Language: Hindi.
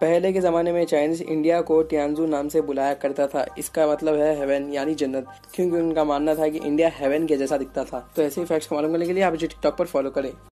पहले के ज़माने में चाइनीज़ इंडिया को टियानजू नाम से बुलाया करता था। इसका मतलब है हेवन, यानी जन्नत। क्योंकि उनका मानना था कि इंडिया हेवन के जैसा दिखता था। तो ऐसे ही फैक्ट्स को मालूम करने के लिए आप मुझे टिकटॉक पर फॉलो करें।